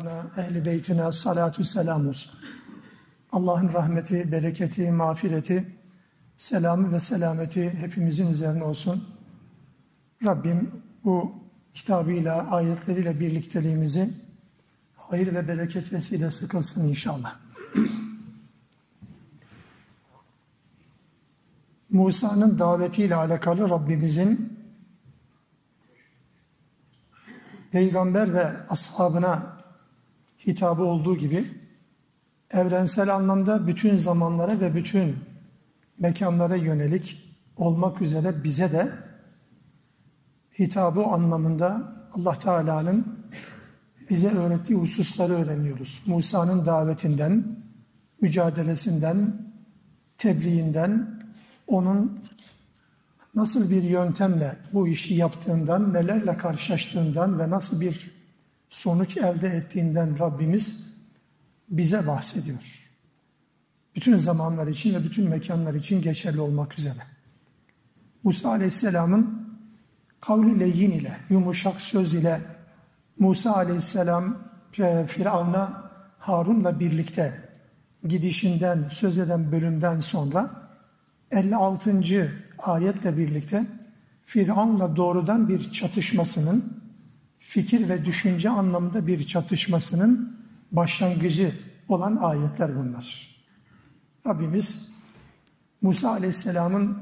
Buna, ehli beytine salatu selam olsun. Allah'ın rahmeti, bereketi, mağfireti, selamı ve selameti hepimizin üzerine olsun. Rabbim bu kitabıyla, ayetleriyle birlikteliğimizi hayır ve bereket vesilesi kılsın inşallah. Musa'nın davetiyle alakalı Rabbimizin peygamber ve ashabına hitabı olduğu gibi evrensel anlamda bütün zamanlara ve bütün mekanlara yönelik olmak üzere bize de hitabı anlamında Allah Teala'nın bize öğrettiği hususları öğreniyoruz. Musa'nın davetinden, mücadelesinden, tebliğinden, onun nasıl bir yöntemle bu işi yaptığından, nelerle karşılaştığından ve nasıl bir sonuç elde ettiğinden Rabbimiz bize bahsediyor. Bütün zamanlar için ve bütün mekanlar için geçerli olmak üzere. Musa Aleyhisselam'ın kavli leyin ile, yumuşak söz ile Musa Aleyhisselam Firavun'a Harun'la birlikte gidişinden söz eden bölümden sonra 56. ayetle birlikte Firavun'la doğrudan bir çatışmasının fikir ve düşünce anlamında bir çatışmasının başlangıcı olan ayetler bunlar. Rabbimiz Musa Aleyhisselam'ın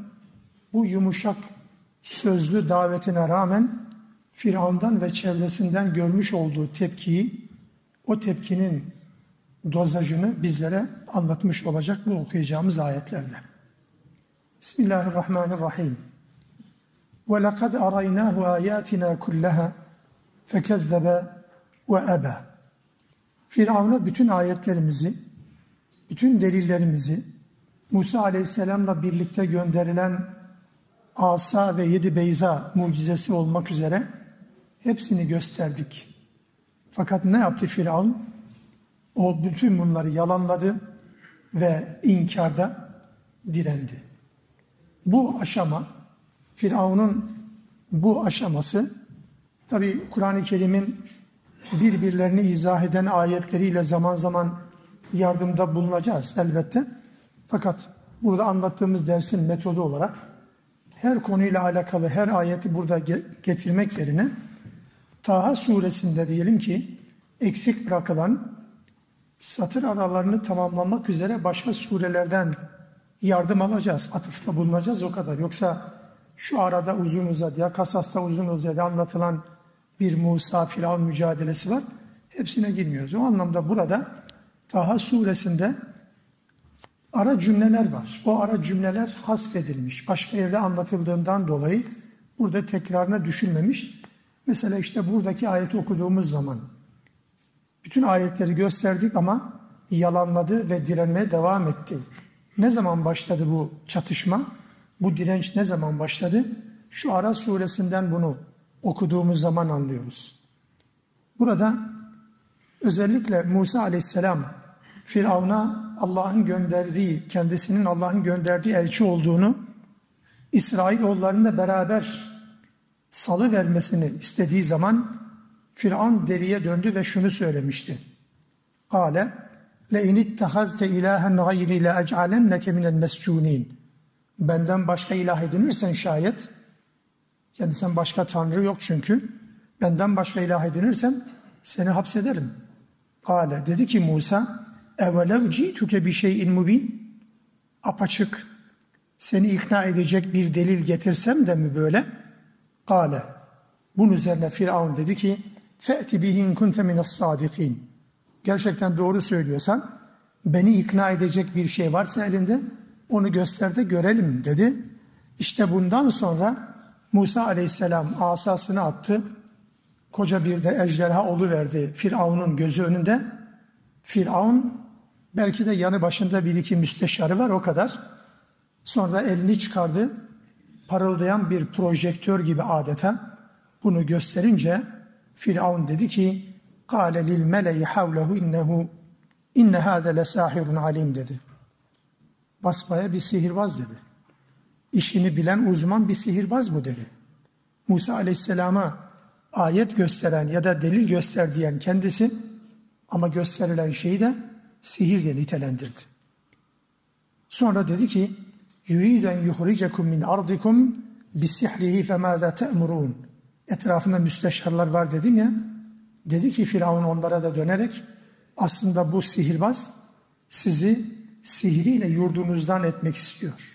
bu yumuşak sözlü davetine rağmen Firavun'dan ve çevresinden görmüş olduğu tepkiyi, o tepkinin dozajını bizlere anlatmış olacak bu okuyacağımız ayetlerle. Bismillahirrahmanirrahim. وَلَقَدْ أَرَيْنَاهُ آيَاتِنَا كُلَّهَا fekezzebe ve ebe. Firavun'a bütün ayetlerimizi, bütün delillerimizi, Musa Aleyhisselam'la birlikte gönderilen asa ve yedi beyza mucizesi olmak üzere hepsini gösterdik. Fakat ne yaptı Firavun? O bütün bunları yalanladı ve inkarda direndi. Bu aşama, Firavun'un bu aşaması Tabi Kur'an-ı Kerim'in birbirlerini izah eden ayetleriyle zaman zaman yardımda bulunacağız elbette. Fakat burada anlattığımız dersin metodu olarak her konuyla alakalı her ayeti burada getirmek yerine Taha suresinde diyelim ki eksik bırakılan satır aralarını tamamlamak üzere başka surelerden yardım alacağız. Atıfta bulunacağız o kadar. Yoksa şu arada uzun uzadıya, Kasas'ta uzun uzadıya anlatılan bir Musa Firavun mücadelesi var. Hepsine girmiyoruz. O anlamda burada Taha suresinde ara cümleler var. O ara cümleler hasfedilmiş. Başka yerde anlatıldığından dolayı burada tekrarına düşünmemiş. Mesela işte buradaki ayeti okuduğumuz zaman bütün ayetleri gösterdik ama yalanladı ve direnmeye devam etti. Ne zaman başladı bu çatışma? Bu direnç ne zaman başladı? Şu Ara suresinden bunu okuduğumuz zaman anlıyoruz. Burada özellikle Musa aleyhisselam Firavun'a Allah'ın gönderdiği, kendisinin Allah'ın gönderdiği elçi olduğunu İsrailoğullarıyla beraber salı vermesini istediği zaman Firavun deliye döndü ve şunu söylemişti. Kale le inittehazte ilahen gayri le ec'alenneke minel mescunin. Benden başka ilah edinirsen şayet Kendisinden başka tanrı yok çünkü. Benden başka ilah edinirsen seni hapsederim. Kale dedi ki Musa evelev cituke bir şeyin mubin apaçık seni ikna edecek bir delil getirsem de mi böyle? Kale bunun üzerine Firavun dedi ki fe'ti bihin kunte mines sadikin gerçekten doğru söylüyorsan beni ikna edecek bir şey varsa elinde onu göster de görelim dedi. İşte bundan sonra Musa aleyhisselam asasını attı. Koca bir de ejderha oluverdi Firavun'un gözü önünde. Firavun belki de yanı başında bir iki müsteşarı var o kadar. Sonra elini çıkardı. Parıldayan bir projektör gibi adeta bunu gösterince Firavun dedi ki "Kâle lil meleyi havlehu innehu inne hâze lesâhirun alim" dedi. Basbaya bir sihirbaz dedi işini bilen uzman bir sihirbaz mı modeli. Musa aleyhisselama ayet gösteren ya da delil göster diyen kendisi ama gösterilen şeyi de sihirle nitelendirdi. Sonra dedi ki yuriden yuhricekum min ardikum bisihrihi femâzâ te'murûn. Etrafında müsteşarlar var dedim ya. Dedi ki Firavun onlara da dönerek aslında bu sihirbaz sizi sihriyle yurdunuzdan etmek istiyor.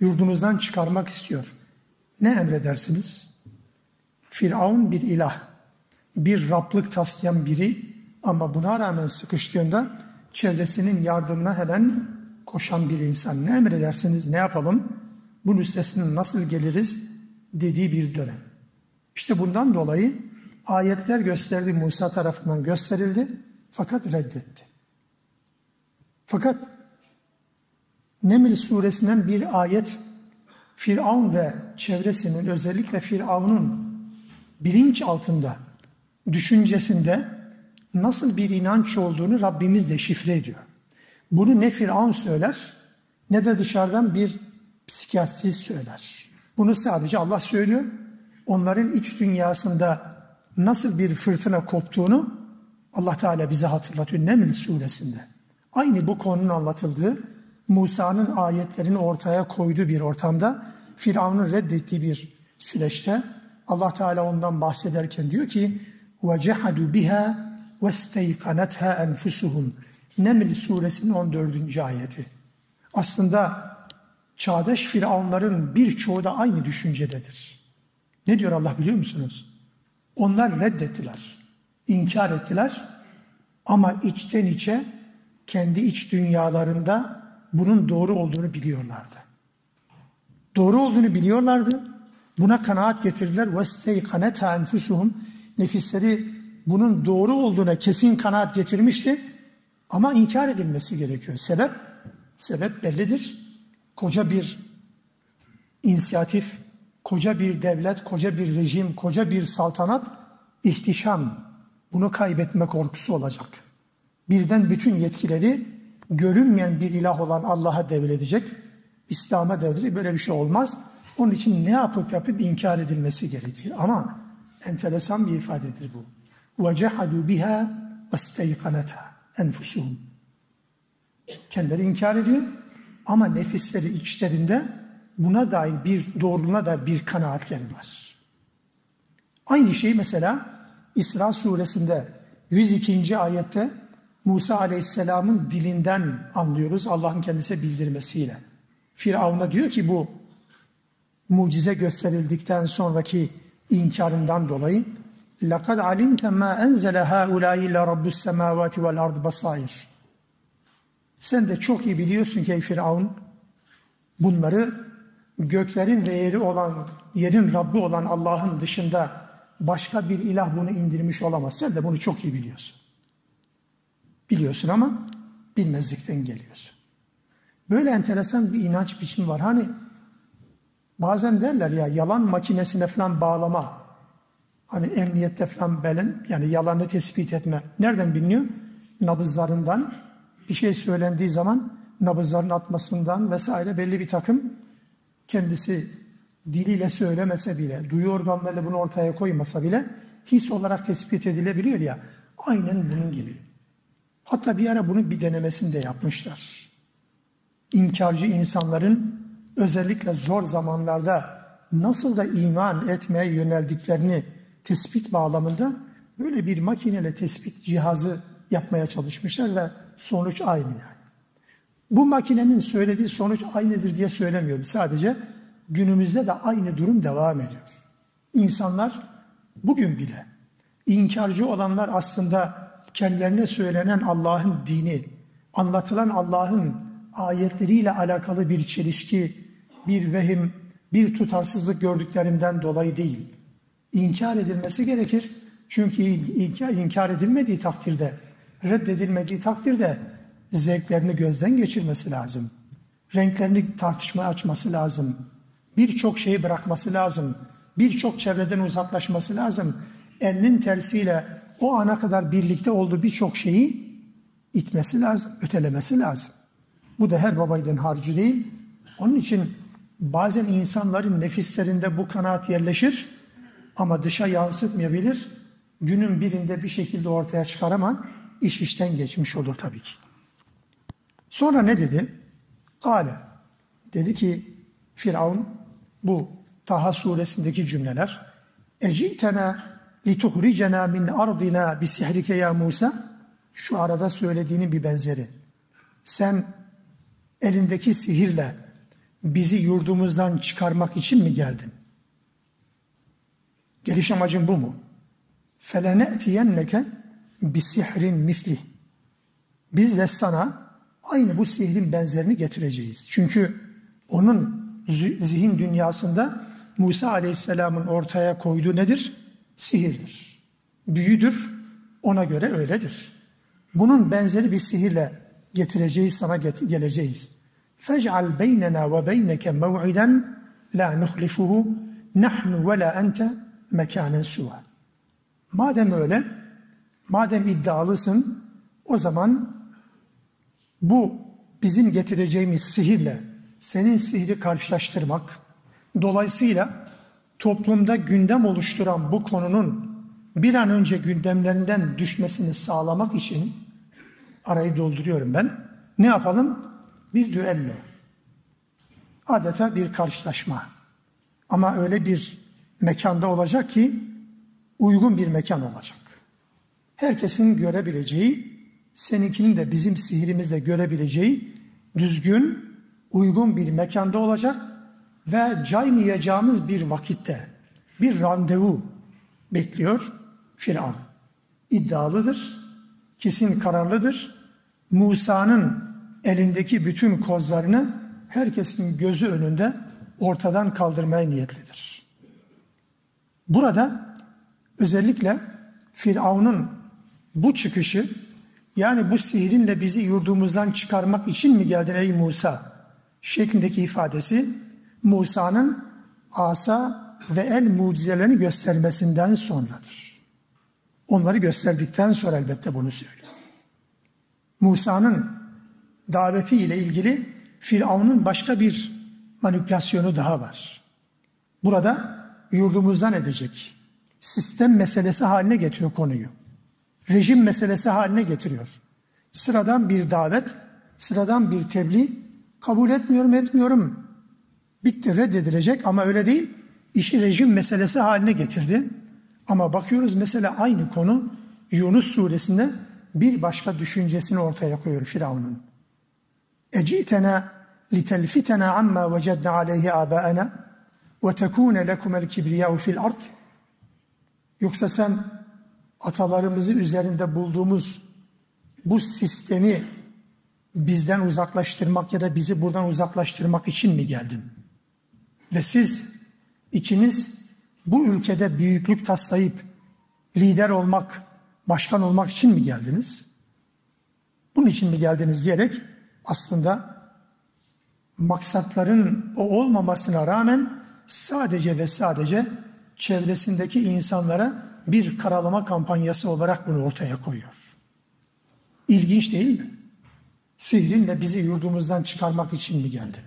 Yurdunuzdan çıkarmak istiyor. Ne emredersiniz? Firavun bir ilah, bir Rablık taslayan biri ama buna rağmen sıkıştığında çevresinin yardımına hemen koşan bir insan. Ne emredersiniz, ne yapalım? Bunun üstesinden nasıl geliriz dediği bir dönem. İşte bundan dolayı ayetler gösterdi Musa tarafından gösterildi fakat reddetti. Fakat Neml suresinden bir ayet Firavun ve çevresinin özellikle Firavun'un bilinç altında, düşüncesinde nasıl bir inanç olduğunu Rabbimiz de şifre ediyor. Bunu ne Firavun söyler ne de dışarıdan bir psikiyatrist söyler. Bunu sadece Allah söylüyor. Onların iç dünyasında nasıl bir fırtına koptuğunu Allah Teala bize hatırlatıyor Neml suresinde. Aynı bu konunun anlatıldığı Musa'nın ayetlerini ortaya koyduğu bir ortamda Firavun'un reddettiği bir süreçte Allah Teala ondan bahsederken diyor ki وَجَحَدُوا بِهَا وَاسْتَيْقَنَتْهَا أَنْفُسُهُمْ Neml suresinin 14. ayeti. Aslında çağdaş firavunların birçoğu da aynı düşüncededir. Ne diyor Allah biliyor musunuz? Onlar reddettiler, inkar ettiler ama içten içe kendi iç dünyalarında bunun doğru olduğunu biliyorlardı. Doğru olduğunu biliyorlardı. Buna kanaat getirdiler. وَاسْتَيْقَنَتَا اَنْفُسُهُمْ Nefisleri bunun doğru olduğuna kesin kanaat getirmişti. Ama inkar edilmesi gerekiyor. Sebep? Sebep bellidir. Koca bir inisiyatif, koca bir devlet, koca bir rejim, koca bir saltanat ihtişam. Bunu kaybetme korkusu olacak. Birden bütün yetkileri görünmeyen bir ilah olan Allah'a devredecek. İslam'a devredecek. Böyle bir şey olmaz. Onun için ne yapıp yapıp inkar edilmesi gerekir. Ama enteresan bir ifadedir bu. وَجَحَدُوا بِهَا وَاسْتَيْقَنَتَا enfusuhum. Kendileri inkar ediyor ama nefisleri içlerinde buna dair bir doğruluğuna da bir kanaatleri var. Aynı şey mesela İsra suresinde 102. ayette Musa aleyhisselamın dilinden anlıyoruz Allah'ın kendisine bildirmesiyle. Firavun'a diyor ki bu mucize gösterildikten sonraki inkarından dolayı لَقَدْ عَلِمْتَ مَا أَنْزَلَ هَا اُولَٰئِ اِلَّا رَبُّ السَّمَاوَاتِ وَالْاَرْضِ بَصَائِرِ Sen de çok iyi biliyorsun ki ey Firavun, bunları göklerin ve yeri olan, yerin Rabbi olan Allah'ın dışında başka bir ilah bunu indirmiş olamaz. Sen de bunu çok iyi biliyorsun. Biliyorsun ama bilmezlikten geliyorsun. Böyle enteresan bir inanç biçimi var. Hani bazen derler ya yalan makinesine falan bağlama Hani emniyette falan belen yani yalanı tespit etme. Nereden biliniyor? Nabızlarından bir şey söylendiği zaman nabızların atmasından vesaire belli bir takım kendisi diliyle söylemese bile, duyu organlarıyla bunu ortaya koymasa bile his olarak tespit edilebiliyor ya. Aynen bunun gibi. Hatta bir ara bunun bir denemesini de yapmışlar. İnkarcı insanların özellikle zor zamanlarda nasıl da iman etmeye yöneldiklerini tespit bağlamında böyle bir makineyle tespit cihazı yapmaya çalışmışlar ve sonuç aynı yani. Bu makinenin söylediği sonuç aynıdır diye söylemiyorum. Sadece günümüzde de aynı durum devam ediyor. İnsanlar bugün bile inkarcı olanlar aslında kendilerine söylenen Allah'ın dini, anlatılan Allah'ın ayetleriyle alakalı bir çelişki, bir vehim, bir tutarsızlık gördüklerinden dolayı değil inkar edilmesi gerekir. Çünkü inkar, edilmediği takdirde, reddedilmediği takdirde zevklerini gözden geçirmesi lazım. Renklerini tartışmaya açması lazım. Birçok şeyi bırakması lazım. Birçok çevreden uzaklaşması lazım. Elinin tersiyle o ana kadar birlikte olduğu birçok şeyi itmesi lazım, ötelemesi lazım. Bu da her babaydın harcı değil. Onun için bazen insanların nefislerinde bu kanaat yerleşir ama dışa yansıtmayabilir. Günün birinde bir şekilde ortaya çıkar ama iş işten geçmiş olur tabii ki. Sonra ne dedi? Kale. Dedi ki Firavun bu Taha suresindeki cümleler Ecitena lituhricena min ardina bi sihrike ya Musa şu arada söylediğinin bir benzeri. Sen elindeki sihirle bizi yurdumuzdan çıkarmak için mi geldin? Geliş amacın bu mu? فَلَنَأْتِيَنَّكَ بِسِحْرٍ mislih. Biz de sana aynı bu sihrin benzerini getireceğiz. Çünkü onun zihin dünyasında Musa Aleyhisselam'ın ortaya koyduğu nedir? sihirdir. Büyüdür, ona göre öyledir. Bunun benzeri bir sihirle getireceğiz sana get- geleceğiz. Fec'al beynena ve beyneke mev'iden la nuhlifuhu nahnu ve la ente mekanen suva. Madem öyle, madem iddialısın, o zaman bu bizim getireceğimiz sihirle senin sihri karşılaştırmak, dolayısıyla toplumda gündem oluşturan bu konunun bir an önce gündemlerinden düşmesini sağlamak için arayı dolduruyorum ben. Ne yapalım? Bir düello. Adeta bir karşılaşma. Ama öyle bir mekanda olacak ki uygun bir mekan olacak. Herkesin görebileceği, seninkinin de bizim sihrimizle görebileceği düzgün, uygun bir mekanda olacak ve caymayacağımız bir vakitte bir randevu bekliyor Firavun. İddialıdır, kesin kararlıdır. Musa'nın elindeki bütün kozlarını herkesin gözü önünde ortadan kaldırmaya niyetlidir. Burada özellikle Firavun'un bu çıkışı yani bu sihrinle bizi yurdumuzdan çıkarmak için mi geldin ey Musa şeklindeki ifadesi Musa'nın asa ve el mucizelerini göstermesinden sonradır. Onları gösterdikten sonra elbette bunu söylüyor. Musa'nın daveti ile ilgili Firavun'un başka bir manipülasyonu daha var. Burada yurdumuzdan edecek sistem meselesi haline getiriyor konuyu. Rejim meselesi haline getiriyor. Sıradan bir davet, sıradan bir tebliğ kabul etmiyorum etmiyorum. Bitti reddedilecek ama öyle değil. İşi rejim meselesi haline getirdi. Ama bakıyoruz mesela aynı konu Yunus suresinde bir başka düşüncesini ortaya koyuyor Firavun'un. Ecitena litelfitena amma vecedna aleyhi abaana ve tekune lekumel kibriyau fil ard. Yoksa sen atalarımızı üzerinde bulduğumuz bu sistemi bizden uzaklaştırmak ya da bizi buradan uzaklaştırmak için mi geldin? Ve siz ikiniz bu ülkede büyüklük taslayıp lider olmak, başkan olmak için mi geldiniz? Bunun için mi geldiniz diyerek aslında maksatların o olmamasına rağmen sadece ve sadece çevresindeki insanlara bir karalama kampanyası olarak bunu ortaya koyuyor. İlginç değil mi? Sihrinle bizi yurdumuzdan çıkarmak için mi geldin?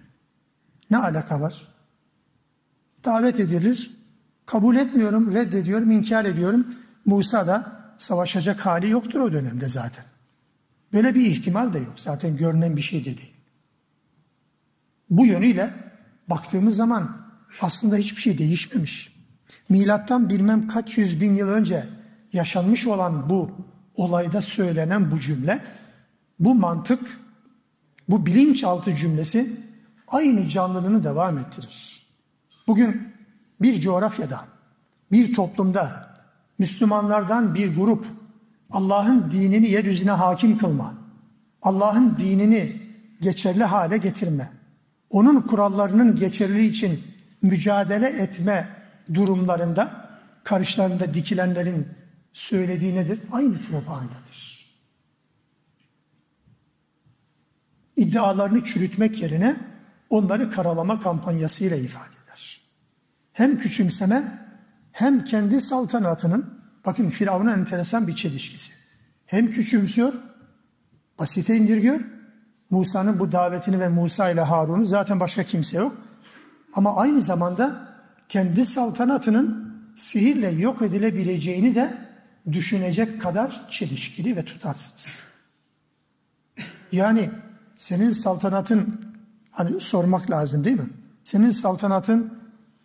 Ne alaka var? Davet edilir, kabul etmiyorum, reddediyorum, inkar ediyorum. Musa da savaşacak hali yoktur o dönemde zaten. Böyle bir ihtimal de yok. Zaten görünen bir şey de değil. Bu yönüyle baktığımız zaman aslında hiçbir şey değişmemiş. Milattan bilmem kaç yüz bin yıl önce yaşanmış olan bu olayda söylenen bu cümle, bu mantık, bu bilinçaltı cümlesi aynı canlılığını devam ettirir. Bugün bir coğrafyada, bir toplumda Müslümanlardan bir grup Allah'ın dinini yeryüzüne hakim kılma, Allah'ın dinini geçerli hale getirme, onun kurallarının geçerliliği için mücadele etme durumlarında karşılarında dikilenlerin söylediği nedir? Aynı propagandadır. İddialarını çürütmek yerine onları karalama kampanyasıyla ifade. Hem küçümseme hem kendi saltanatının, bakın Firavun'a enteresan bir çelişkisi. Hem küçümsüyor, basite indirgiyor, Musa'nın bu davetini ve Musa ile Harun'u zaten başka kimse yok. Ama aynı zamanda kendi saltanatının sihirle yok edilebileceğini de düşünecek kadar çelişkili ve tutarsız. Yani senin saltanatın hani sormak lazım değil mi? Senin saltanatın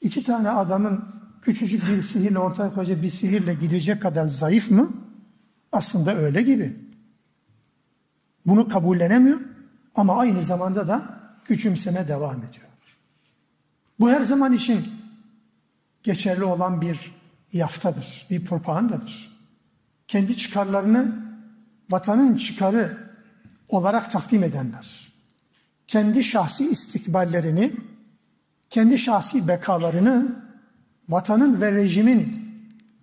iki tane adamın küçücük bir sihirle ortaya koyacak bir sihirle gidecek kadar zayıf mı? Aslında öyle gibi. Bunu kabullenemiyor ama aynı zamanda da küçümseme devam ediyor. Bu her zaman için geçerli olan bir yaftadır, bir propagandadır. Kendi çıkarlarını vatanın çıkarı olarak takdim edenler, kendi şahsi istikballerini, kendi şahsi bekalarını vatanın ve rejimin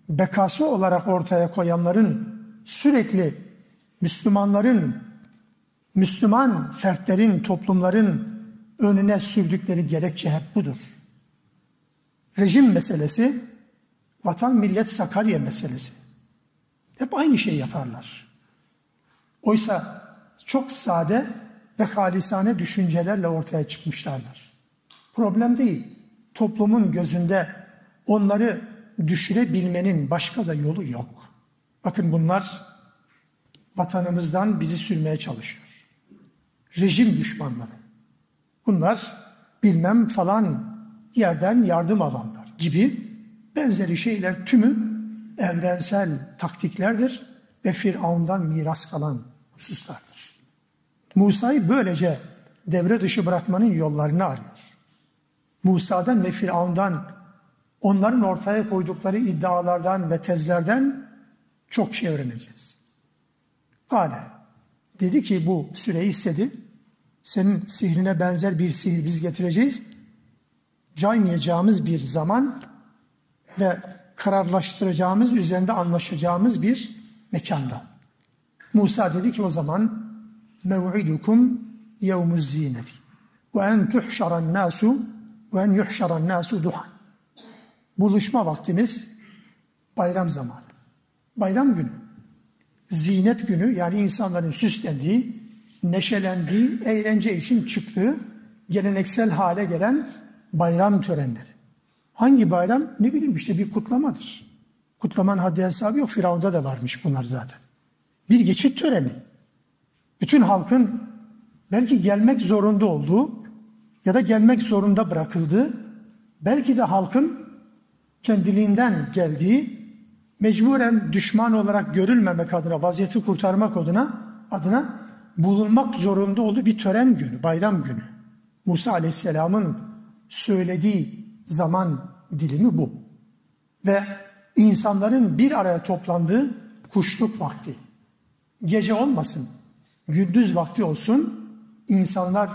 bekası olarak ortaya koyanların sürekli Müslümanların, Müslüman fertlerin, toplumların önüne sürdükleri gerekçe hep budur. Rejim meselesi, vatan millet Sakarya meselesi. Hep aynı şey yaparlar. Oysa çok sade ve halisane düşüncelerle ortaya çıkmışlardır. Problem değil. Toplumun gözünde onları düşürebilmenin başka da yolu yok. Bakın bunlar vatanımızdan bizi sürmeye çalışıyor. Rejim düşmanları. Bunlar bilmem falan yerden yardım alanlar gibi benzeri şeyler tümü evrensel taktiklerdir ve Firavun'dan miras kalan hususlardır. Musa'yı böylece devre dışı bırakmanın yollarını arıyor. Musa'dan ve Firavun'dan onların ortaya koydukları iddialardan ve tezlerden çok şey öğreneceğiz. Kale dedi ki bu süreyi istedi. Senin sihrine benzer bir sihir biz getireceğiz. Caymayacağımız bir zaman ve kararlaştıracağımız, üzerinde anlaşacağımız bir mekanda. Musa dedi ki o zaman mev'idukum yevmuz zineti ve en tuhşaran nasu ve en yuhşaran nasu duhan. Buluşma vaktimiz bayram zamanı. Bayram günü. Zinet günü yani insanların süslendiği, neşelendiği, eğlence için çıktığı geleneksel hale gelen bayram törenleri. Hangi bayram? Ne bileyim işte bir kutlamadır. Kutlaman haddi hesabı yok. Firavun'da da varmış bunlar zaten. Bir geçit töreni. Bütün halkın belki gelmek zorunda olduğu ya da gelmek zorunda bırakıldığı, belki de halkın kendiliğinden geldiği, mecburen düşman olarak görülmemek adına, vaziyeti kurtarmak adına, adına bulunmak zorunda olduğu bir tören günü, bayram günü. Musa Aleyhisselam'ın söylediği zaman dilimi bu. Ve insanların bir araya toplandığı kuşluk vakti. Gece olmasın, gündüz vakti olsun, insanlar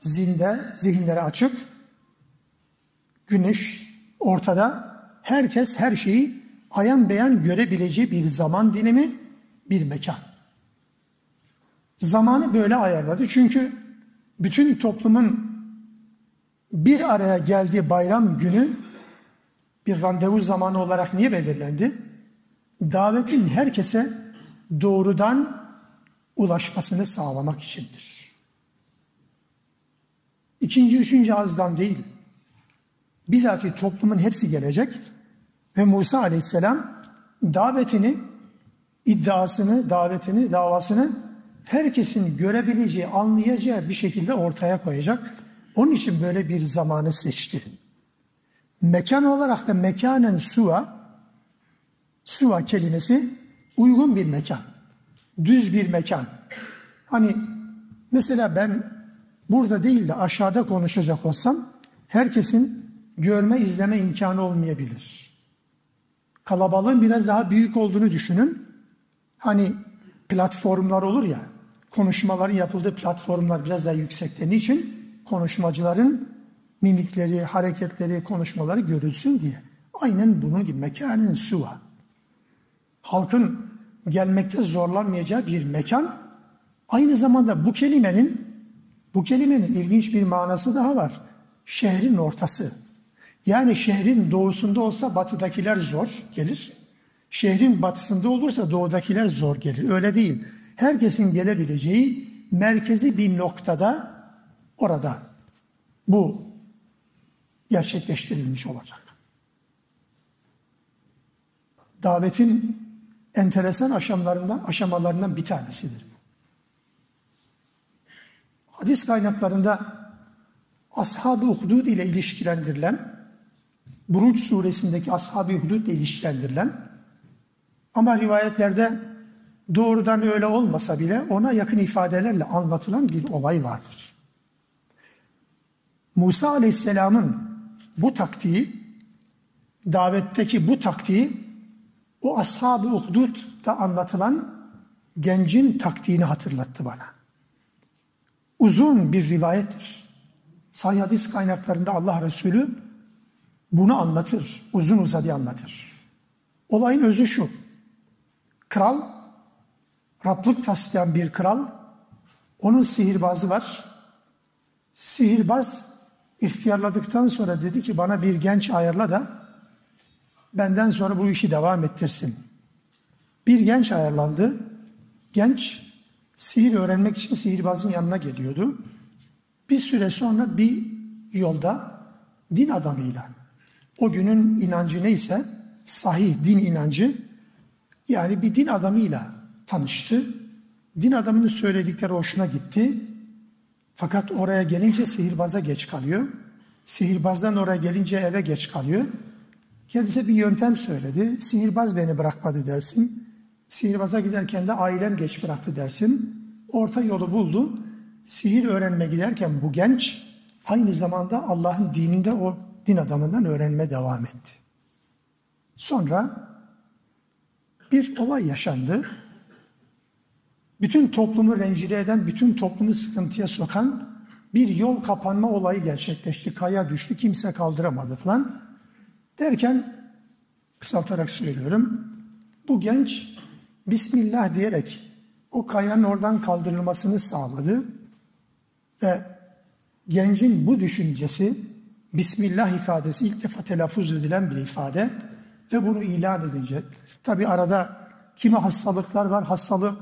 zinde, zihinleri açık, güneş ortada, herkes her şeyi ayan beyan görebileceği bir zaman dilimi, bir mekan. Zamanı böyle ayarladı çünkü bütün toplumun bir araya geldiği bayram günü bir randevu zamanı olarak niye belirlendi? Davetin herkese doğrudan ulaşmasını sağlamak içindir. İkinci, üçüncü azdan değil. Bizatihi toplumun hepsi gelecek ve Musa aleyhisselam davetini, iddiasını, davetini, davasını herkesin görebileceği, anlayacağı bir şekilde ortaya koyacak. Onun için böyle bir zamanı seçti. Mekan olarak da mekanen suva, suva kelimesi uygun bir mekan. Düz bir mekan. Hani mesela ben burada değil de aşağıda konuşacak olsam herkesin görme izleme imkanı olmayabilir. Kalabalığın biraz daha büyük olduğunu düşünün. Hani platformlar olur ya, konuşmaların yapıldığı platformlar biraz daha yüksekte. Niçin? Konuşmacıların mimikleri, hareketleri, konuşmaları görülsün diye. Aynen bunun gibi mekanın suva. Halkın gelmekte zorlanmayacağı bir mekan. Aynı zamanda bu kelimenin bu kelimenin ilginç bir manası daha var. Şehrin ortası. Yani şehrin doğusunda olsa batıdakiler zor gelir. Şehrin batısında olursa doğudakiler zor gelir. Öyle değil. Herkesin gelebileceği merkezi bir noktada orada bu gerçekleştirilmiş olacak. Davetin enteresan aşamalarından, aşamalarından bir tanesidir. Hadis kaynaklarında Ashab-ı Hudud ile ilişkilendirilen, Buruç suresindeki Ashab-ı Hudud ile ilişkilendirilen ama rivayetlerde doğrudan öyle olmasa bile ona yakın ifadelerle anlatılan bir olay vardır. Musa Aleyhisselam'ın bu taktiği, davetteki bu taktiği o Ashab-ı Uhdud'da anlatılan gencin taktiğini hatırlattı bana. Uzun bir rivayettir. Sahih hadis kaynaklarında Allah Resulü bunu anlatır. Uzun uzadı anlatır. Olayın özü şu. Kral, Rablık taslayan bir kral, onun sihirbazı var. Sihirbaz ihtiyarladıktan sonra dedi ki bana bir genç ayarla da benden sonra bu işi devam ettirsin. Bir genç ayarlandı. Genç sihir öğrenmek için sihirbazın yanına geliyordu. Bir süre sonra bir yolda din adamıyla o günün inancı neyse sahih din inancı yani bir din adamıyla tanıştı. Din adamının söyledikleri hoşuna gitti. Fakat oraya gelince sihirbaza geç kalıyor. Sihirbazdan oraya gelince eve geç kalıyor. Kendisi bir yöntem söyledi. Sihirbaz beni bırakmadı dersin. Sihirbaza giderken de ailem geç bıraktı dersin. Orta yolu buldu. Sihir öğrenme giderken bu genç aynı zamanda Allah'ın dininde o din adamından öğrenme devam etti. Sonra bir olay yaşandı. Bütün toplumu rencide eden, bütün toplumu sıkıntıya sokan bir yol kapanma olayı gerçekleşti. Kaya düştü, kimse kaldıramadı falan. Derken, kısaltarak söylüyorum, bu genç Bismillah diyerek o kayanın oradan kaldırılmasını sağladı. Ve gencin bu düşüncesi, Bismillah ifadesi ilk defa telaffuz edilen bir ifade ve bunu ilan edince, tabi arada kimi hastalıklar var, hastalık,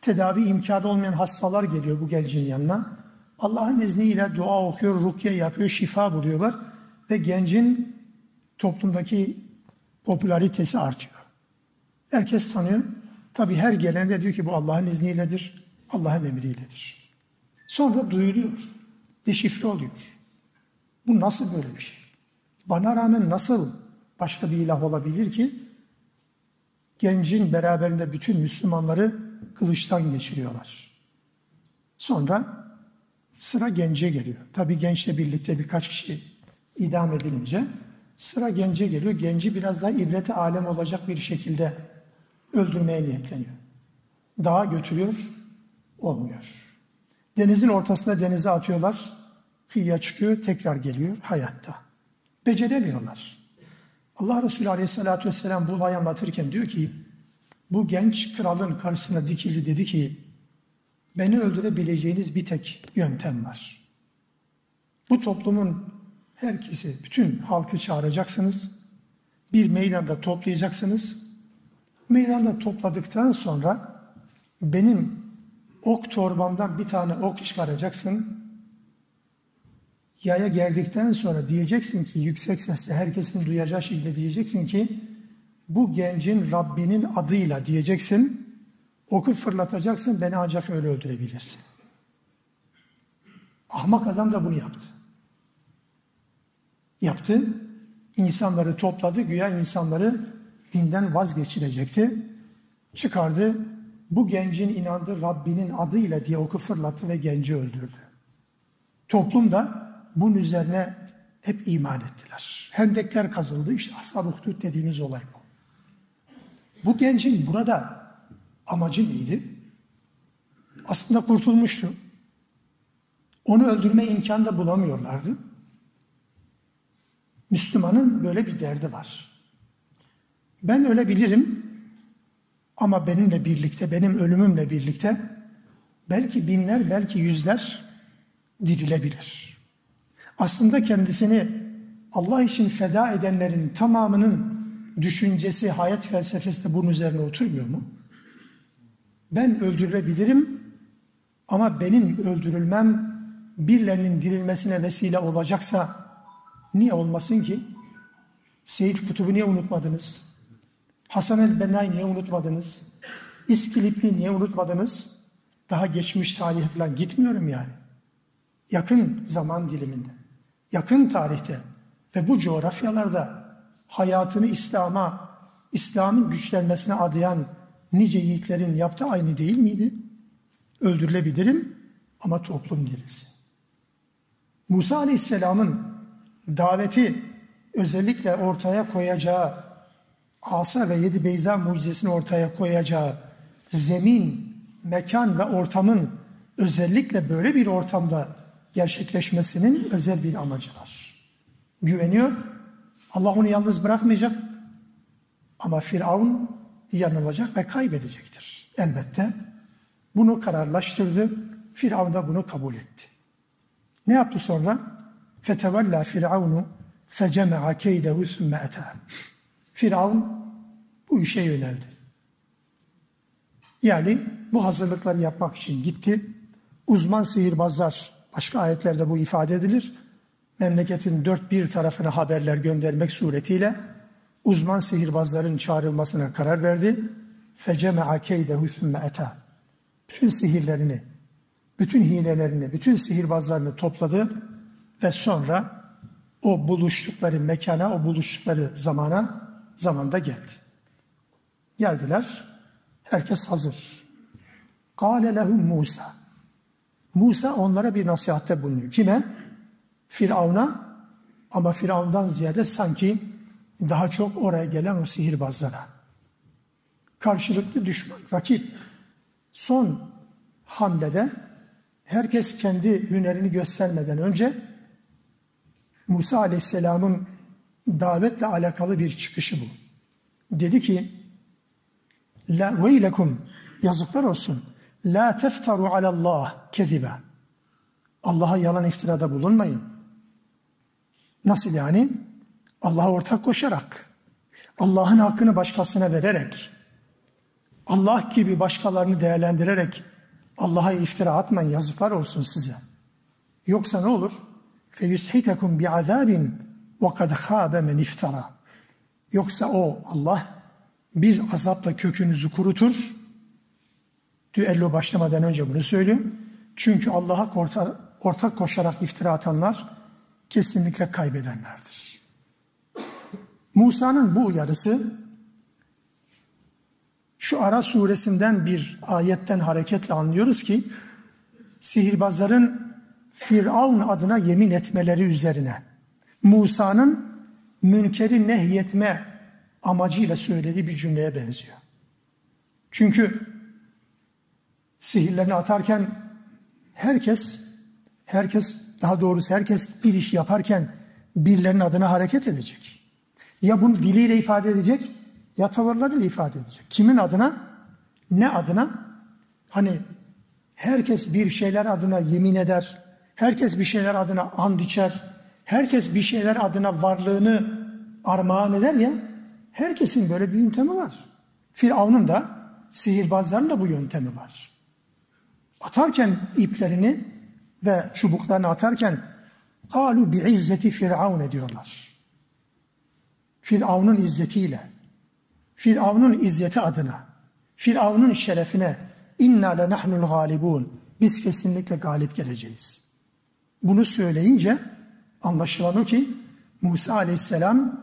tedavi imkanı olmayan hastalar geliyor bu gencin yanına. Allah'ın izniyle dua okuyor, rukiye yapıyor, şifa buluyorlar ve gencin toplumdaki popülaritesi artıyor. Herkes tanıyor. Tabi her gelen de diyor ki bu Allah'ın izniyledir, Allah'ın emriyledir. Sonra duyuluyor, deşifre oluyor. Bu nasıl böyle bir şey? Bana rağmen nasıl başka bir ilah olabilir ki? Gencin beraberinde bütün Müslümanları kılıçtan geçiriyorlar. Sonra sıra gence geliyor. Tabi gençle birlikte birkaç kişi idam edilince sıra gence geliyor. Genci biraz daha ibreti alem olacak bir şekilde öldürmeye niyetleniyor. Dağa götürüyor, olmuyor. Denizin ortasına denize atıyorlar, kıyıya çıkıyor, tekrar geliyor hayatta. Beceremiyorlar. Allah Resulü Aleyhisselatü Vesselam bu olayı anlatırken diyor ki, bu genç kralın karşısına dikildi dedi ki, beni öldürebileceğiniz bir tek yöntem var. Bu toplumun herkesi, bütün halkı çağıracaksınız, bir meydanda toplayacaksınız, meydanda topladıktan sonra benim ok torbamdan bir tane ok çıkaracaksın, yaya geldikten sonra diyeceksin ki yüksek sesle herkesin duyacağı şekilde diyeceksin ki bu gencin Rabbinin adıyla diyeceksin. Oku fırlatacaksın beni ancak öyle öldürebilirsin. Ahmak adam da bunu yaptı. Yaptı. İnsanları topladı. Güya insanları dinden vazgeçirecekti. Çıkardı. Bu gencin inandığı Rabbinin adıyla diye oku fırlattı ve genci öldürdü. Toplum da bunun üzerine hep iman ettiler. Hendekler kazıldı. İşte ashab-ı dediğimiz olay bu. Bu gencin burada amacı neydi? Aslında kurtulmuştu. Onu öldürme imkanı da bulamıyorlardı. Müslümanın böyle bir derdi var. Ben ölebilirim ama benimle birlikte, benim ölümümle birlikte belki binler, belki yüzler dirilebilir. Aslında kendisini Allah için feda edenlerin tamamının düşüncesi, hayat felsefesi de bunun üzerine oturmuyor mu? Ben öldürülebilirim ama benim öldürülmem birilerinin dirilmesine vesile olacaksa niye olmasın ki? Seyit Kutub'u niye unutmadınız? Hasan el-Benna'yı niye unutmadınız? İskilip'i niye unutmadınız? Daha geçmiş tarihe falan gitmiyorum yani. Yakın zaman diliminde, yakın tarihte ve bu coğrafyalarda hayatını İslam'a, İslam'ın güçlenmesine adayan nice yiğitlerin yaptığı aynı değil miydi? Öldürülebilirim ama toplum dirilsin. Musa Aleyhisselam'ın daveti özellikle ortaya koyacağı asa ve yedi beyza mucizesini ortaya koyacağı zemin, mekan ve ortamın özellikle böyle bir ortamda gerçekleşmesinin özel bir amacı var. Güveniyor, Allah onu yalnız bırakmayacak ama Firavun yanılacak ve kaybedecektir. Elbette bunu kararlaştırdı, Firavun da bunu kabul etti. Ne yaptı sonra? Fetevella Firavunu fecema'a keydehu sümme etâ. Firavun bu işe yöneldi. Yani bu hazırlıkları yapmak için gitti. Uzman sihirbazlar, başka ayetlerde bu ifade edilir. Memleketin dört bir tarafına haberler göndermek suretiyle uzman sihirbazların çağrılmasına karar verdi. فَجَمَعَ كَيْدَهُ ثُمَّ اَتَى Bütün sihirlerini, bütün hilelerini, bütün sihirbazlarını topladı ve sonra o buluştukları mekana, o buluştukları zamana, zamanda geldi. Geldiler. Herkes hazır. Kâle lehum Musa. Musa onlara bir nasihatte bulunuyor. Kime? Firavun'a ama Firavun'dan ziyade sanki daha çok oraya gelen o sihirbazlara. Karşılıklı düşman, rakip. Son hamlede herkes kendi hünerini göstermeden önce Musa Aleyhisselam'ın davetle alakalı bir çıkışı bu. Dedi ki La veylekum yazıklar olsun. La teftaru alallah kezibe. Allah'a yalan iftirada bulunmayın. Nasıl yani? Allah'a ortak koşarak, Allah'ın hakkını başkasına vererek, Allah gibi başkalarını değerlendirerek Allah'a iftira atmayın yazıklar olsun size. Yoksa ne olur? فَيُسْحِتَكُمْ بِعَذَابٍ وَقَدْ خَابَ مَنْ iftara. Yoksa o Allah bir azapla kökünüzü kurutur. Düello başlamadan önce bunu söylüyorum. Çünkü Allah'a ortak koşarak iftira atanlar kesinlikle kaybedenlerdir. Musa'nın bu uyarısı şu Ara suresinden bir ayetten hareketle anlıyoruz ki sihirbazların Firavun adına yemin etmeleri üzerine Musa'nın münkeri nehyetme amacıyla söylediği bir cümleye benziyor. Çünkü sihirlerini atarken herkes herkes daha doğrusu herkes bir iş yaparken birilerinin adına hareket edecek. Ya bunu diliyle ifade edecek ya tavırlarıyla ifade edecek. Kimin adına? Ne adına? Hani herkes bir şeyler adına yemin eder. Herkes bir şeyler adına and içer. Herkes bir şeyler adına varlığını armağan eder ya. Herkesin böyle bir yöntemi var. Firavun'un da sihirbazların da bu yöntemi var. Atarken iplerini ve çubuklarını atarken kalu bi izzeti firavun ediyorlar. Firavun'un izzetiyle, Firavun'un izzeti adına, Firavun'un şerefine inna le nahnul galibun. Biz kesinlikle galip geleceğiz. Bunu söyleyince anlaşılan o ki Musa aleyhisselam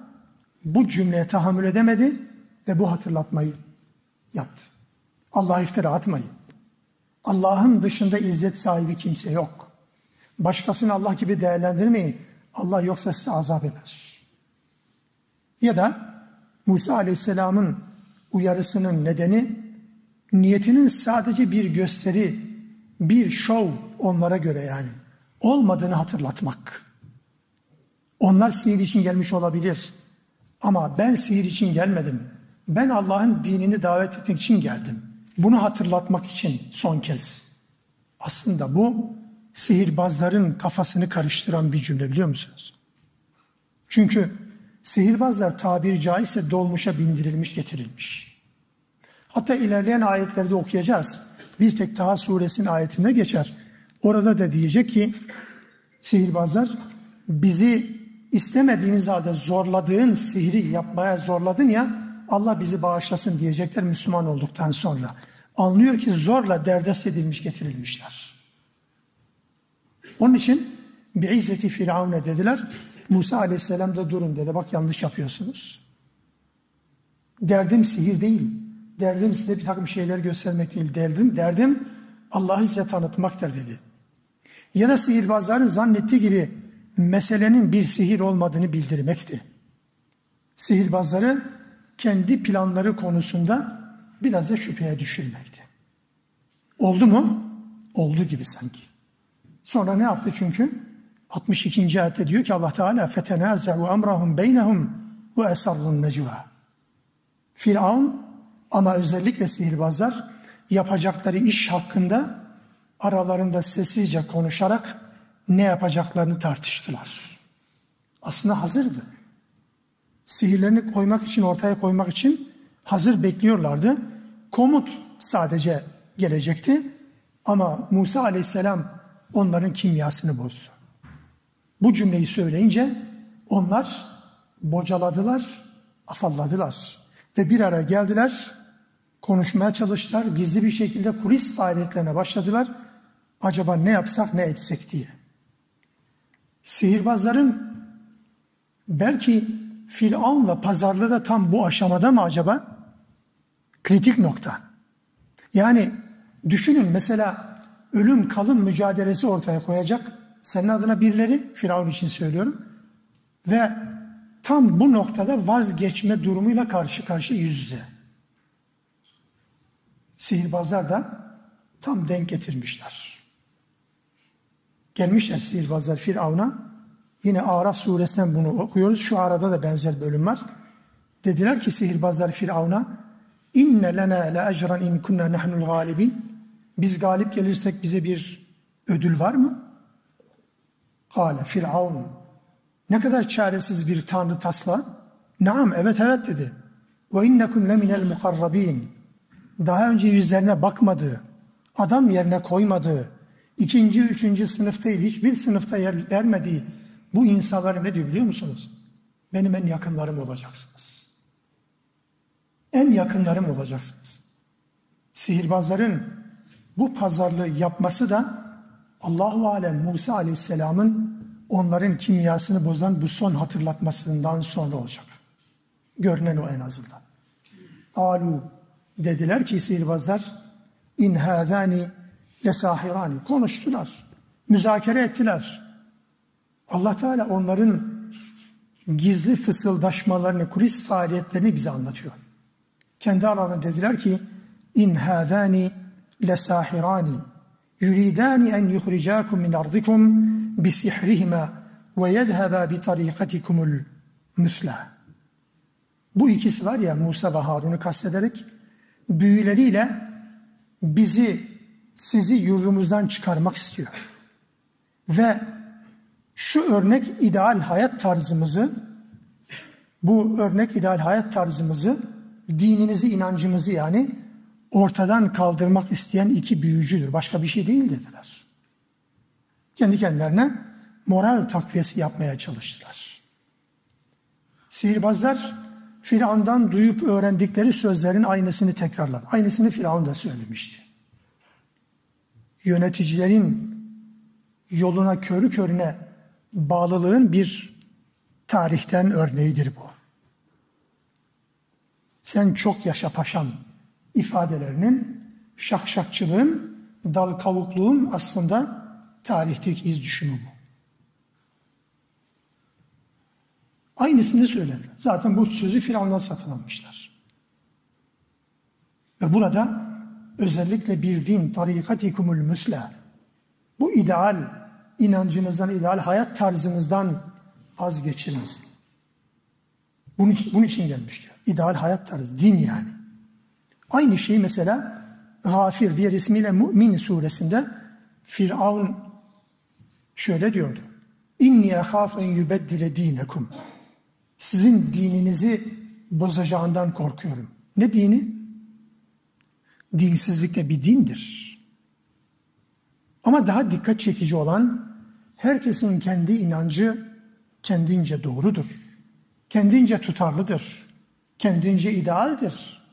bu cümleye tahammül edemedi ve bu hatırlatmayı yaptı. Allah'a iftira atmayın. Allah'ın dışında izzet sahibi kimse yok. Başkasını Allah gibi değerlendirmeyin. Allah yoksa size azap eder. Ya da Musa Aleyhisselam'ın uyarısının nedeni niyetinin sadece bir gösteri, bir şov onlara göre yani olmadığını hatırlatmak. Onlar sihir için gelmiş olabilir. Ama ben sihir için gelmedim. Ben Allah'ın dinini davet etmek için geldim. Bunu hatırlatmak için son kez. Aslında bu sihirbazların kafasını karıştıran bir cümle biliyor musunuz? Çünkü sihirbazlar tabiri caizse dolmuşa bindirilmiş getirilmiş. Hatta ilerleyen ayetlerde okuyacağız. Bir tek Taha suresinin ayetinde geçer. Orada da diyecek ki sihirbazlar bizi istemediğiniz halde zorladığın sihri yapmaya zorladın ya Allah bizi bağışlasın diyecekler Müslüman olduktan sonra. Anlıyor ki zorla derdest edilmiş getirilmişler. Onun için bir izzeti firavune dediler. Musa aleyhisselam da durun dedi. Bak yanlış yapıyorsunuz. Derdim sihir değil. Derdim size bir takım şeyler göstermek değil. Derdim, derdim Allah'ı size tanıtmaktır dedi. Ya da sihirbazların zannettiği gibi meselenin bir sihir olmadığını bildirmekti. Sihirbazları kendi planları konusunda biraz da şüpheye düşürmekti. Oldu mu? Oldu gibi sanki. Sonra ne yaptı çünkü? 62. ayette diyor ki Allah Teala fetenaza'u amrahum beynehum ve esarrun necva. Firavun ama özellikle sihirbazlar yapacakları iş hakkında aralarında sessizce konuşarak ne yapacaklarını tartıştılar. Aslında hazırdı. Sihirlerini koymak için, ortaya koymak için hazır bekliyorlardı. Komut sadece gelecekti. Ama Musa aleyhisselam onların kimyasını bozdu. Bu cümleyi söyleyince onlar bocaladılar, afalladılar. Ve bir araya geldiler, konuşmaya çalıştılar. Gizli bir şekilde kulis faaliyetlerine başladılar. Acaba ne yapsak ne etsek diye. Sihirbazların belki Firavun'la pazarlığı da tam bu aşamada mı acaba? Kritik nokta. Yani düşünün mesela ölüm kalım mücadelesi ortaya koyacak. Senin adına birileri, Firavun için söylüyorum. Ve tam bu noktada vazgeçme durumuyla karşı karşıya yüz yüze. Sihirbazlar da tam denk getirmişler. Gelmişler sihirbazlar Firavun'a. Yine Araf suresinden bunu okuyoruz. Şu arada da benzer bölüm var. Dediler ki sihirbazlar Firavun'a İnne lena la ecran in kunna nahnul galibin. Biz galip gelirsek bize bir ödül var mı? Kale Firavun. Ne kadar çaresiz bir tanrı tasla. Naam evet evet dedi. Ve innekum leminel mukarrabin. Daha önce yüzlerine bakmadığı, adam yerine koymadığı, ikinci, üçüncü sınıf değil, hiçbir sınıfta yer vermediği bu insanlar ne diyor biliyor musunuz? Benim en yakınlarım olacaksınız. En yakınlarım olacaksınız. Sihirbazların bu pazarlığı yapması da Allahu Alem Musa Aleyhisselam'ın onların kimyasını bozan bu son hatırlatmasından sonra olacak. Görünen o en azından. Alu dediler ki sihirbazlar in hâzâni lesahirani konuştular. Müzakere ettiler. Allah Teala onların gizli fısıldaşmalarını, kulis faaliyetlerini bize anlatıyor. Kendi aralarında dediler ki in hâzâni lesahirani yuridani en yuhricakum min ardikum bisihrihima ve yedheba bi tarikatikumul müsla. Bu ikisi var ya Musa ve Harun'u kastederek büyüleriyle bizi sizi yurdumuzdan çıkarmak istiyor. Ve şu örnek ideal hayat tarzımızı bu örnek ideal hayat tarzımızı dininizi, inancımızı yani ortadan kaldırmak isteyen iki büyücüdür. Başka bir şey değil dediler. Kendi kendilerine moral takviyesi yapmaya çalıştılar. Sihirbazlar Firavun'dan duyup öğrendikleri sözlerin aynısını tekrarlar. Aynısını Firavun da söylemişti. Yöneticilerin yoluna körü körüne bağlılığın bir tarihten örneğidir bu. Sen çok yaşa paşam ifadelerinin şakşakçılığın, dal kavukluğun aslında tarihteki iz düşümü bu. Aynısını söyler. Zaten bu sözü Firavun'dan satın almışlar. Ve burada özellikle bir din, tarikatikumul müsla, bu ideal inancınızdan, ideal hayat tarzınızdan vazgeçiriniz. Bunun, bunun için gelmiş diyor. İdeal hayat tarzı, din yani. Aynı şeyi mesela Gafir diğer ismiyle Mü'min suresinde Firavun şöyle diyordu. İnni ahaf en yubeddile dinekum. Sizin dininizi bozacağından korkuyorum. Ne dini? Dinsizlik de bir dindir. Ama daha dikkat çekici olan herkesin kendi inancı kendince doğrudur. Kendince tutarlıdır. kendince idealdir.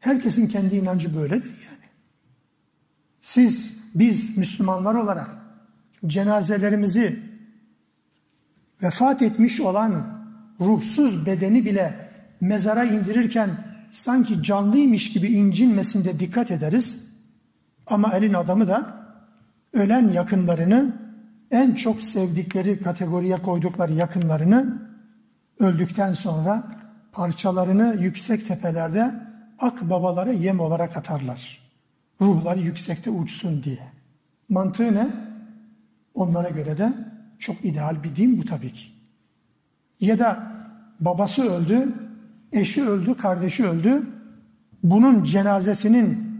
Herkesin kendi inancı böyledir yani. Siz, biz Müslümanlar olarak cenazelerimizi vefat etmiş olan ruhsuz bedeni bile mezara indirirken sanki canlıymış gibi incinmesin de dikkat ederiz. Ama elin adamı da ölen yakınlarını en çok sevdikleri kategoriye koydukları yakınlarını öldükten sonra parçalarını yüksek tepelerde ak babalara yem olarak atarlar. Ruhları yüksekte uçsun diye. Mantığı ne? Onlara göre de çok ideal bir din bu tabii ki. Ya da babası öldü, eşi öldü, kardeşi öldü. Bunun cenazesinin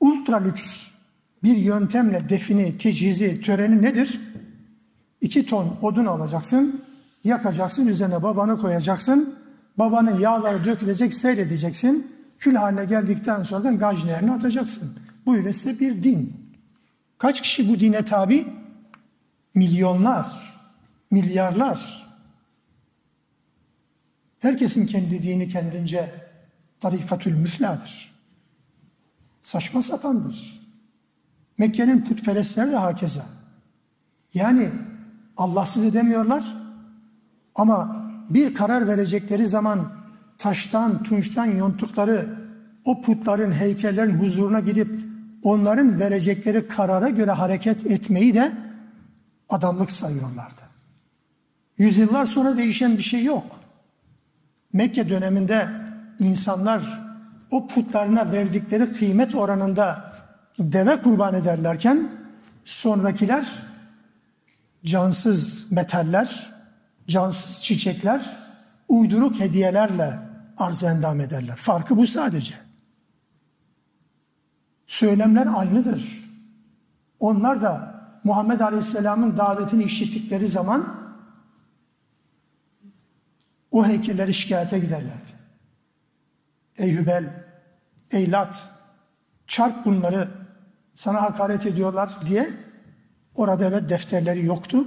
ultra lüks bir yöntemle defini, tecizi, töreni nedir? İki ton odun alacaksın, yakacaksın, üzerine babanı koyacaksın. Babanın yağları dökülecek, seyredeceksin. Kül haline geldikten sonra da gaj atacaksın. Bu ise bir din. Kaç kişi bu dine tabi? Milyonlar, milyarlar. Herkesin kendi dini kendince tarikatül müfladır. Saçma sapandır. Mekke'nin putperestleri de hakeza. Yani Allahsız edemiyorlar ama bir karar verecekleri zaman taştan, tunçtan yonttukları o putların, heykellerin huzuruna gidip onların verecekleri karara göre hareket etmeyi de adamlık sayıyorlardı. Yüzyıllar sonra değişen bir şey yok. Mekke döneminde insanlar o putlarına verdikleri kıymet oranında deve kurban ederlerken sonrakiler cansız metaller, cansız çiçekler, uyduruk hediyelerle arz endam ederler. Farkı bu sadece. Söylemler aynıdır. Onlar da Muhammed Aleyhisselam'ın davetini işittikleri zaman o heykelleri şikayete giderlerdi. Ey Hübel, ey Lat, çarp bunları sana hakaret ediyorlar diye orada evet defterleri yoktu.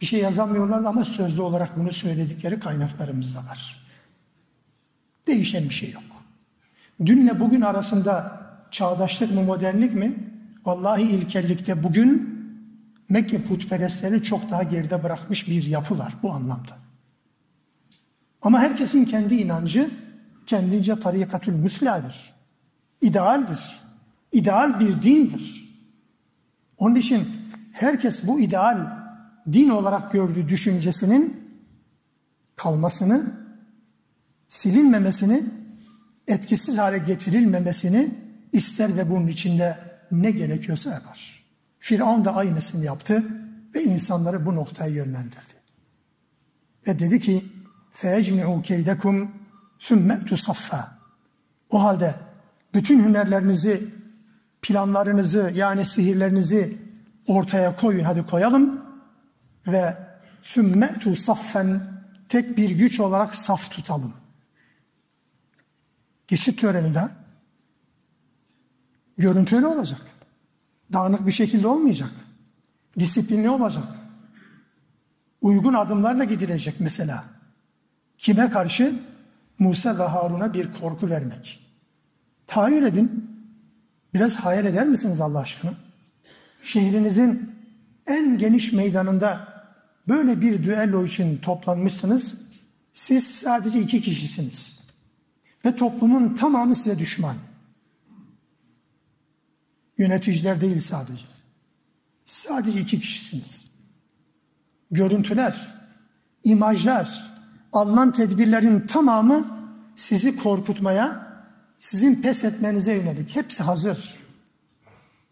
Bir şey yazamıyorlar ama sözlü olarak bunu söyledikleri kaynaklarımızda var. Değişen bir şey yok. Dünle bugün arasında çağdaşlık mı modernlik mi? Vallahi ilkellikte bugün Mekke putperestleri çok daha geride bırakmış bir yapı var bu anlamda. Ama herkesin kendi inancı kendince tarikatül müsladır. İdealdir. İdeal bir dindir. Onun için herkes bu ideal din olarak gördüğü düşüncesinin kalmasını, silinmemesini, etkisiz hale getirilmemesini ister ve bunun içinde ne gerekiyorsa yapar. Firavun da aynısını yaptı ve insanları bu noktaya yönlendirdi. Ve dedi ki فَاَجْمِعُوا كَيْدَكُمْ ثُمَّ اَتُوا O halde bütün hünerlerinizi, planlarınızı yani sihirlerinizi ortaya koyun hadi koyalım ve ثُمَّ saffen tek bir güç olarak saf tutalım. Geçit töreninde görüntülü olacak. Dağınık bir şekilde olmayacak. Disiplinli olacak. Uygun adımlarla gidilecek mesela. Kime karşı? Musa ve Harun'a bir korku vermek. Tahayyül edin. Biraz hayal eder misiniz Allah aşkına? Şehrinizin en geniş meydanında böyle bir düello için toplanmışsınız. Siz sadece iki kişisiniz. Ve toplumun tamamı size düşman. Yöneticiler değil sadece. Sadece iki kişisiniz. Görüntüler, imajlar, alınan tedbirlerin tamamı sizi korkutmaya, sizin pes etmenize yönelik. Hepsi hazır.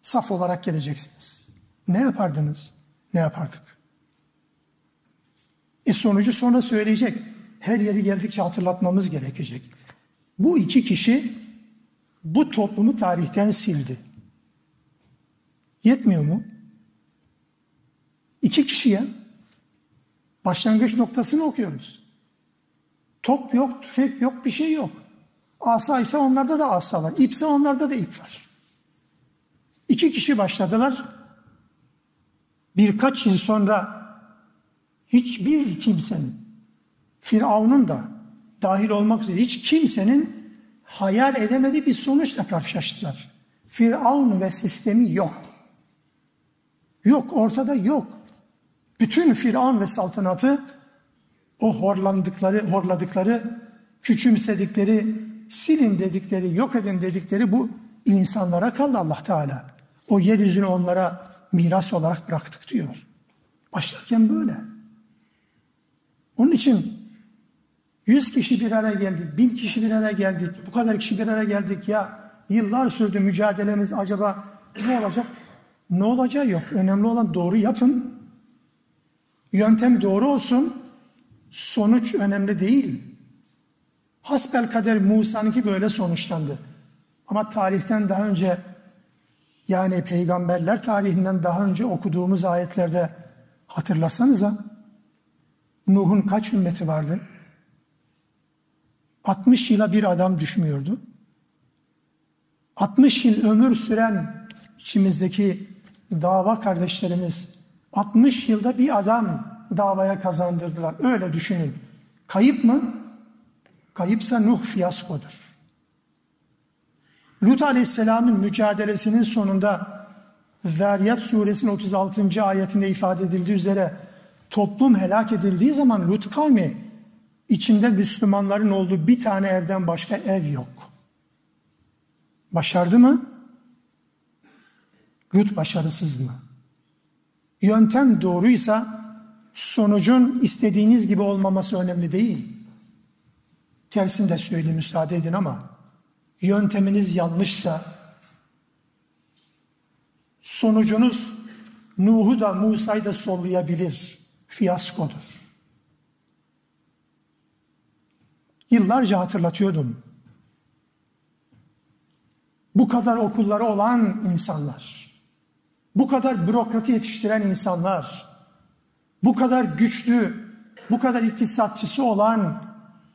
Saf olarak geleceksiniz. Ne yapardınız? Ne yapardık? E sonucu sonra söyleyecek. Her yeri geldikçe hatırlatmamız gerekecek. Bu iki kişi bu toplumu tarihten sildi. Yetmiyor mu? İki kişiye başlangıç noktasını okuyoruz. Top yok, tüfek yok, bir şey yok. Asa ise onlarda da asa var. İpse onlarda da ip var. İki kişi başladılar. Birkaç yıl sonra hiçbir kimsenin, Firavun'un da, dahil olmak üzere hiç kimsenin hayal edemediği bir sonuçla karşılaştılar. Firavun ve sistemi yok. Yok, ortada yok. Bütün Firavun ve saltanatı o horlandıkları, horladıkları, küçümsedikleri, silin dedikleri, yok edin dedikleri bu insanlara kaldı Allah Teala. O yeryüzünü onlara miras olarak bıraktık diyor. Başlarken böyle. Onun için yüz kişi bir araya geldik, bin kişi bir araya geldik, bu kadar kişi bir araya geldik ya yıllar sürdü mücadelemiz acaba ne olacak? Ne olacağı yok. Önemli olan doğru yapın. Yöntem doğru olsun. Sonuç önemli değil. Hasbel kader Musa'nınki böyle sonuçlandı. Ama tarihten daha önce yani peygamberler tarihinden daha önce okuduğumuz ayetlerde hatırlasanıza Nuh'un kaç ümmeti vardı? 60 yıla bir adam düşmüyordu. 60 yıl ömür süren içimizdeki dava kardeşlerimiz 60 yılda bir adam davaya kazandırdılar. Öyle düşünün. Kayıp mı? Kayıpsa Nuh fiyaskodur. Lut Aleyhisselam'ın mücadelesinin sonunda Zariyat suresinin 36. ayetinde ifade edildiği üzere toplum helak edildiği zaman Lut kavmi içinde Müslümanların olduğu bir tane evden başka ev yok. Başardı mı? Lut başarısız mı? Yöntem doğruysa sonucun istediğiniz gibi olmaması önemli değil. Tersini de söyleyeyim müsaade edin ama yönteminiz yanlışsa sonucunuz Nuh'u da Musa'yı da sollayabilir. Fiyaskodur. Yıllarca hatırlatıyordum. Bu kadar okulları olan insanlar, bu kadar bürokratı yetiştiren insanlar, bu kadar güçlü, bu kadar iktisatçısı olan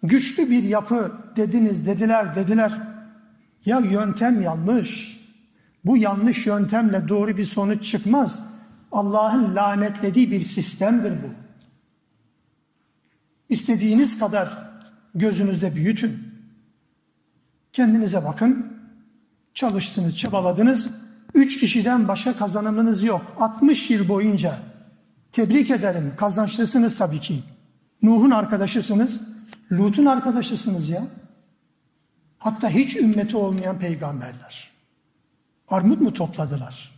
güçlü bir yapı dediniz, dediler, dediler. Ya yöntem yanlış. Bu yanlış yöntemle doğru bir sonuç çıkmaz. Allah'ın lanetlediği bir sistemdir bu. İstediğiniz kadar gözünüzde büyütün. Kendinize bakın. Çalıştınız, çabaladınız. Üç kişiden başka kazanımınız yok. 60 yıl boyunca. Tebrik ederim. Kazançlısınız tabii ki. Nuh'un arkadaşısınız. Lut'un arkadaşısınız ya. Hatta hiç ümmeti olmayan peygamberler. Armut mu topladılar?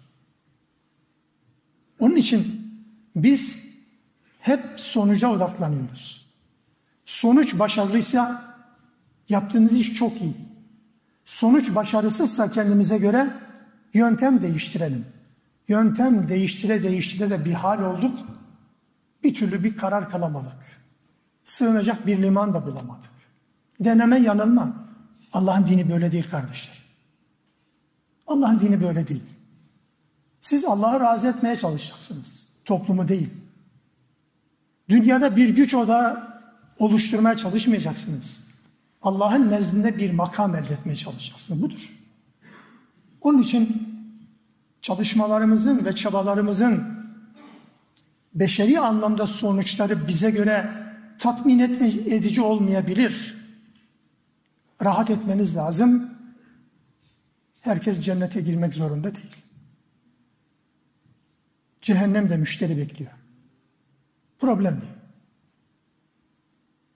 Onun için biz hep sonuca odaklanıyoruz. Sonuç başarılıysa yaptığınız iş çok iyi. Sonuç başarısızsa kendimize göre yöntem değiştirelim. Yöntem değiştire değiştire de bir hal olduk. Bir türlü bir karar kalamadık. Sığınacak bir liman da bulamadık. Deneme yanılma. Allah'ın dini böyle değil kardeşler. Allah'ın dini böyle değil. Siz Allah'ı razı etmeye çalışacaksınız. Toplumu değil. Dünyada bir güç odağı oluşturmaya çalışmayacaksınız. Allah'ın nezdinde bir makam elde etmeye çalışacaksınız. Budur. Onun için çalışmalarımızın ve çabalarımızın beşeri anlamda sonuçları bize göre tatmin etme, edici olmayabilir. Rahat etmeniz lazım. Herkes cennete girmek zorunda değil. Cehennem de müşteri bekliyor. Problem değil.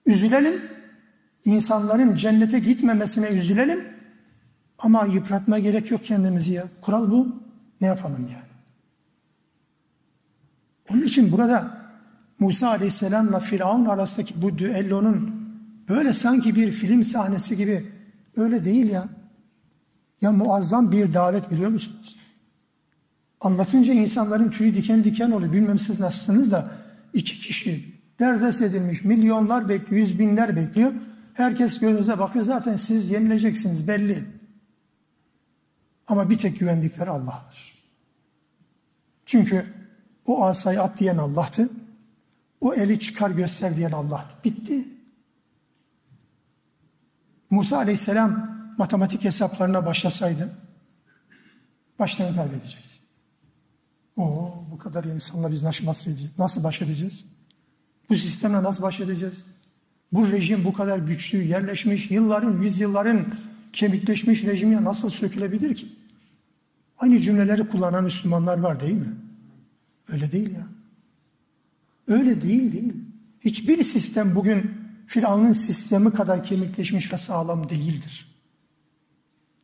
Üzülelim, insanların cennete gitmemesine üzülelim ama yıpratma gerek yok kendimizi ya. Kural bu. Ne yapalım yani? Onun için burada Musa Aleyhisselam'la Firavun arasındaki bu düellonun böyle sanki bir film sahnesi gibi öyle değil ya. Ya muazzam bir davet biliyor musunuz? Anlatınca insanların tüyü diken diken oluyor. Bilmem siz nasılsınız da iki kişi derdest edilmiş milyonlar bekliyor, yüz binler bekliyor. Herkes gözünüze bakıyor zaten siz yenileceksiniz belli. Ama bir tek güvendikleri Allah'tır. Çünkü o asayı at diyen Allah'tı. O eli çıkar göster diyen Allah'tı. Bitti. Musa aleyhisselam matematik hesaplarına başlasaydı baştan kaybedecekti. O bu kadar insanla biz nasıl baş edeceğiz? Bu sistemle nasıl baş edeceğiz? Bu rejim bu kadar güçlü, yerleşmiş, yılların, yüzyılların kemikleşmiş rejimine nasıl sökülebilir ki? Aynı cümleleri kullanan Müslümanlar var değil mi? Öyle değil ya. Öyle değil değil. Hiçbir sistem bugün Firavun'un sistemi kadar kemikleşmiş ve sağlam değildir.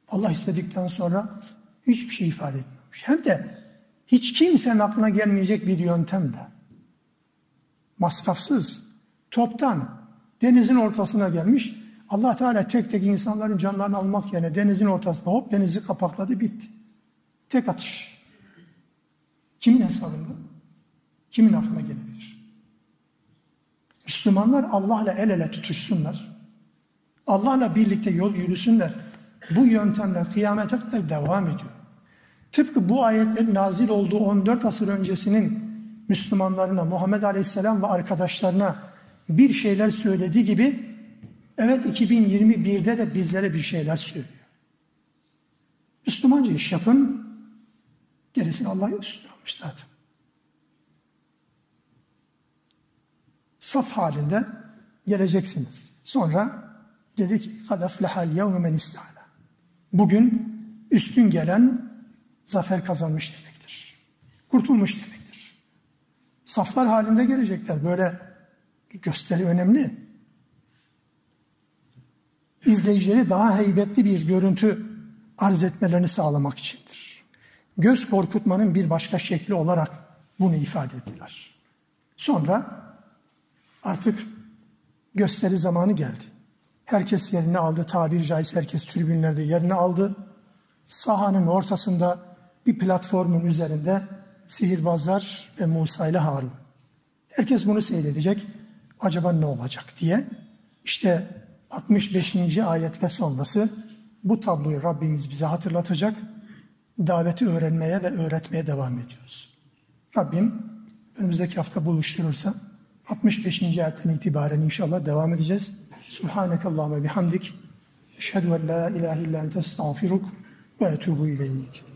Allah istedikten sonra hiçbir şey ifade etmemiş. Hem de hiç kimsenin aklına gelmeyecek bir yöntemle. Masrafsız, toptan, denizin ortasına gelmiş. Allah Teala tek tek insanların canlarını almak yerine denizin ortasına hop denizi kapakladı bitti. Tek atış. Kimin hesabında? Kimin aklına gelebilir? Müslümanlar Allah'la el ele tutuşsunlar. Allah'la birlikte yol yürüsünler. Bu yöntemler kıyamete kadar devam ediyor. Tıpkı bu ayetlerin nazil olduğu 14 asır öncesinin Müslümanlarına, Muhammed Aleyhisselam ve arkadaşlarına bir şeyler söylediği gibi evet 2021'de de bizlere bir şeyler söylüyor. Müslümanca iş yapın, gerisini Allah'a üstüne almış zaten. Saf halinde geleceksiniz. Sonra dedi ki aflehal yevme men istala. Bugün üstün gelen zafer kazanmış demektir. Kurtulmuş demektir. Saflar halinde gelecekler. Böyle gösteri önemli. İzleyicileri daha heybetli bir görüntü arz etmelerini sağlamak içindir. Göz korkutmanın bir başka şekli olarak bunu ifade ettiler. Sonra artık gösteri zamanı geldi. Herkes yerini aldı, tabiri caizse herkes tribünlerde yerini aldı. Sahanın ortasında bir platformun üzerinde sihirbazlar ve Musa ile Harun. Herkes bunu seyredecek acaba ne olacak diye. İşte 65. ayet ve sonrası bu tabloyu Rabbimiz bize hatırlatacak. Daveti öğrenmeye ve öğretmeye devam ediyoruz. Rabbim önümüzdeki hafta buluşturursa 65. ayetten itibaren inşallah devam edeceğiz. Subhaneke Allahümme bihamdik. Eşhedü en la ilahe illa ente estağfiruk ve etubu ileyk.